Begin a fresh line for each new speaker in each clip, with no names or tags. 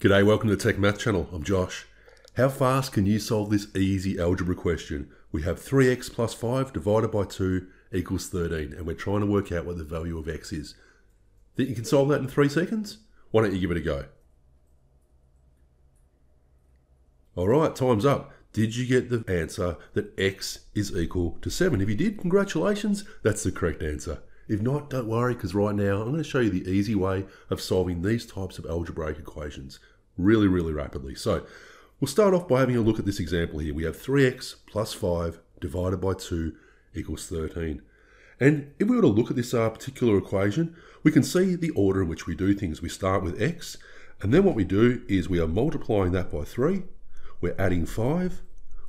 G'day, welcome to the tecmath Channel. I'm Josh. How fast can you solve this easy algebra question? We have 3x plus 5 divided by 2 equals 13, and we're trying to work out what the value of x is. Think you can solve that in 3 seconds? Why don't you give it a go? Alright, time's up. Did you get the answer that x is equal to 7? If you did, congratulations, that's the correct answer. If not, don't worry, because right now I'm going to show you the easy way of solving these types of algebraic equations really, really rapidly. So we'll start off by having a look at this example here. We have 3x plus 5 divided by 2 equals 13. And if we were to look at this uh, particular equation, we can see the order in which we do things. We start with x, and then what we do is we are multiplying that by 3, we're adding 5,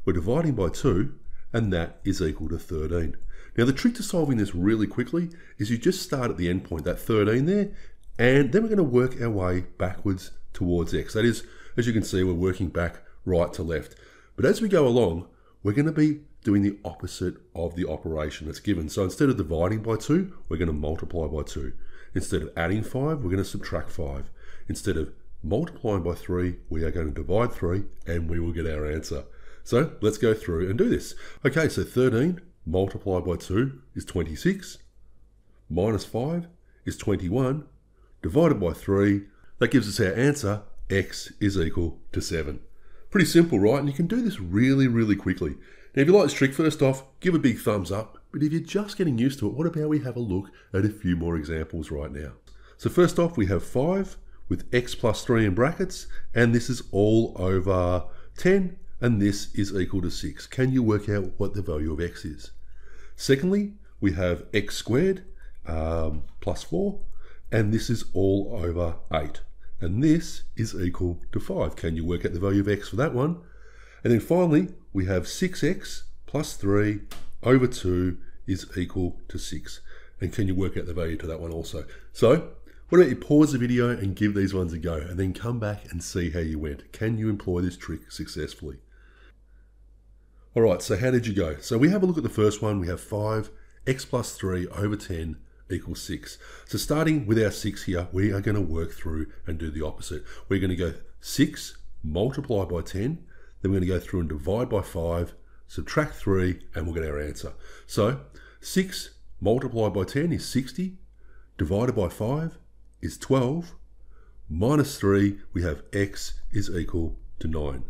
we're dividing by 2, and that is equal to 13. Now the trick to solving this really quickly is you just start at the end point, that 13 there, and then we're going to work our way backwards towards x. That is, as you can see, we're working back right to left. But as we go along, we're going to be doing the opposite of the operation that's given. So instead of dividing by 2, we're going to multiply by 2. Instead of adding 5, we're going to subtract 5. Instead of multiplying by 3, we are going to divide 3, and we will get our answer. So let's go through and do this. Okay, so 13 multiplied by 2 is 26, minus 5 is 21, divided by 3, that gives us our answer, x is equal to 7. Pretty simple, right? And you can do this really, really quickly. Now, if you like this trick, first off, give a big thumbs up. But if you're just getting used to it, what about we have a look at a few more examples right now? So first off, we have 5 with x plus 3 in brackets, and this is all over 10, and this is equal to 6. Can you work out what the value of x is? Secondly, we have x squared um, plus 4, and this is all over 8. And this is equal to 5. Can you work out the value of x for that one? And then finally, we have 6x plus 3 over 2 is equal to 6. And can you work out the value to that one also? So, what about you pause the video and give these ones a go, and then come back and see how you went. Can you employ this trick successfully? All right, so how did you go? So we have a look at the first one. We have 5, x plus 3 over 10 equals 6. So starting with our 6 here, we are going to work through and do the opposite. We're going to go 6 multiply by 10, then we're going to go through and divide by 5, subtract 3, and we'll get our answer. So 6 multiplied by 10 is 60, divided by 5 is 12, minus 3, we have x is equal to 9.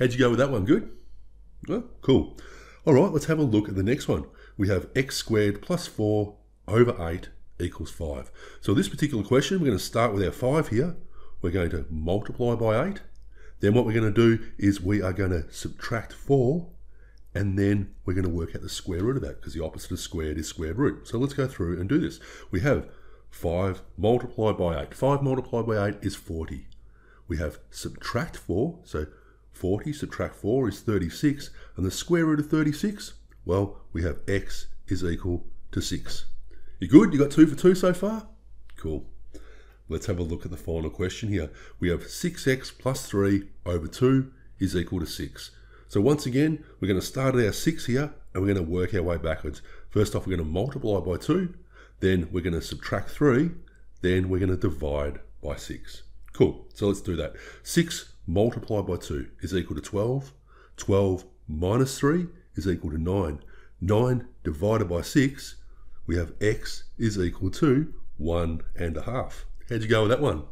How'd you go with that one? Good? Oh, cool. All right, let's have a look at the next one. We have x squared plus 4 over 8 equals 5. So this particular question, we're going to start with our 5 here. We're going to multiply by 8. Then what we're going to do is we are going to subtract 4 and then we're going to work out the square root of that because the opposite of squared is square root. So let's go through and do this. We have 5 multiplied by 8. 5 multiplied by 8 is 40. We have subtract 4, so 40 subtract 4 is 36, and the square root of 36, well, we have x is equal to 6. You good? You got 2 for 2 so far? Cool. Let's have a look at the final question here. We have 6x plus 3 over 2 is equal to 6. So once again, we're going to start at our 6 here, and we're going to work our way backwards. First off, we're going to multiply by 2, then we're going to subtract 3, then we're going to divide by 6. Cool, so let's do that. 6 multiplied by 2 is equal to 12. 12 minus 3 is equal to 9. 9 divided by 6, we have x is equal to 1 and a half. How'd you go with that one?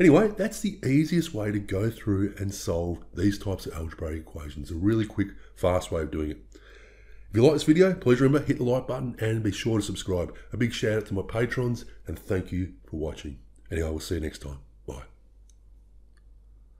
Anyway, that's the easiest way to go through and solve these types of algebraic equations. A really quick, fast way of doing it. If you like this video, please remember, hit the like button and be sure to subscribe. A big shout out to my patrons and thank you for watching. Anyway, we'll see you next time.